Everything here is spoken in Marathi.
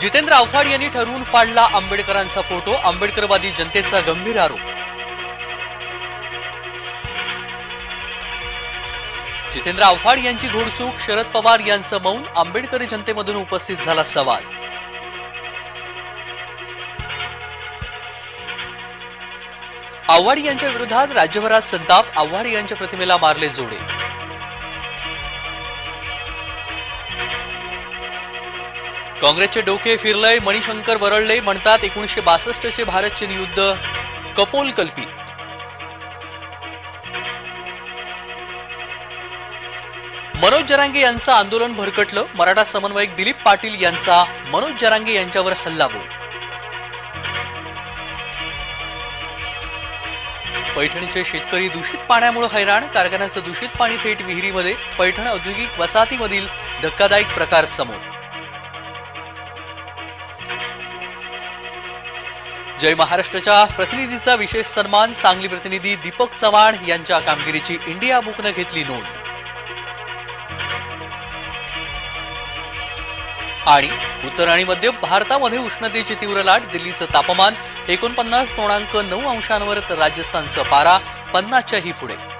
जितेंद्र आव्हाड यांनी ठरवून फाडला आंबेडकरांचा फोटो आंबेडकरवादी जनतेचा गंभीर आरोप. जितेंद्र आव्हाड यांची घोडचूक शरद पवार यांचं मौन आंबेडकरी जनतेमधून उपस्थित झाला सवाल. आव्हाड यांच्या विरोधात राज्यभरात संताप आव्हाड यांच्या प्रतिमेला मारले जोडे. काँग्रेसचे डोके फिरलंय मणिशंकर बरळले म्हणतात एकोणीसशे बासष्टचे भारत चीन युद्ध कपोल कल्पित. मनोज जरांगे यांचं आंदोलन भरकटलं. मराठा समन्वयक दिलीप पाटील यांचा मनोज जरांगे यांच्यावर हल्लाबोल. पैठणचे शेतकरी दूषित पाण्यामुळे हैराण कारखान्याचं दूषित पाणी थेट विहिरीमध्ये पैठण औद्योगिक वसाहतीमधील धक्कादायक प्रकार समोर. जय महाराष्ट्राच्या प्रतिनिधीचा विशेष सन्मान सांगली प्रतिनिधी दीपक चव्हाण यांच्या कामगिरीची इंडिया बुकनं घेतली नोंद. आणि उत्तर आणि मध्य भारतामध्ये उष्णतेची तीव्र लाट दिल्लीचं तापमान एकोणपन्नास पूर्णांक नऊ अंशांवर तर राजस्थानचं पारा पन्नासच्याही पुढे.